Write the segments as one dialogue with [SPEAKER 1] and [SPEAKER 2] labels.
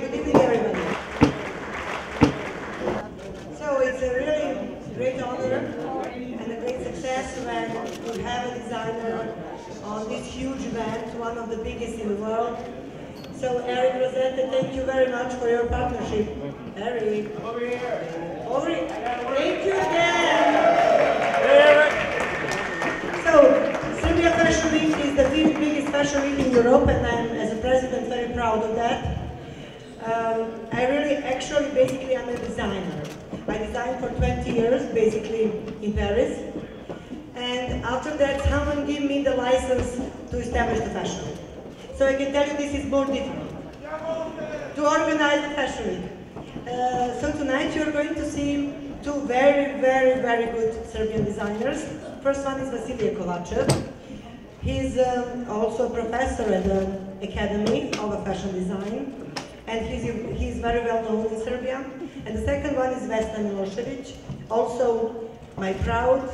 [SPEAKER 1] good evening, everybody. So it's a really great honor and a great success when we have a designer on this huge event, one of the biggest in the world. So Erik Rosete, thank you very much for your partnership. Erik. Over here. Over here. Thank you again. So, Serbia Fashion Week is the fifth biggest fashion week in Europe and I'm, as a president, very proud of that. Um, I really, actually, basically, I'm a designer. I designed for 20 years, basically, in Paris. And after that, someone gave me the license to establish the fashion. So I can tell you this is more difficult to organize the fashion week. Uh, so tonight you're going to see two very, very, very good Serbian designers. First one is Vasilije Kovacev. He's um, also a professor at the Academy of Fashion Design, and he's, he's very well known in Serbia. And the second one is Vesna Milosevic, also my proud.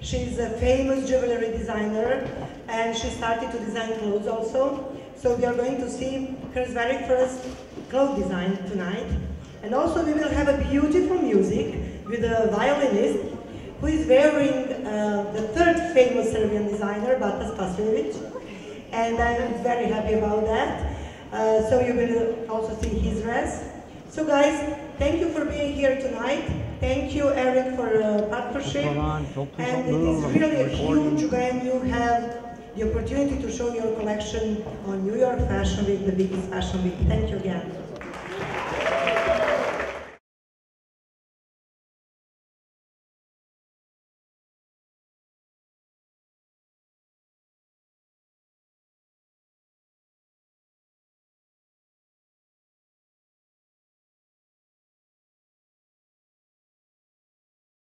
[SPEAKER 1] She's a famous jewelry designer, and she started to design clothes also. So we are going to see her very first clothes design tonight. And also we will have a beautiful music with a violinist who is wearing uh, the third famous Serbian designer, Bata Spasojevic. And I'm very happy about that. Uh, so you will also see his dress. So guys, thank you for being here tonight. Thank you, Erik, for uh, partnership. And it is really a huge when you have the opportunity to show your collection on New York Fashion Week, the biggest fashion week. Thank you again.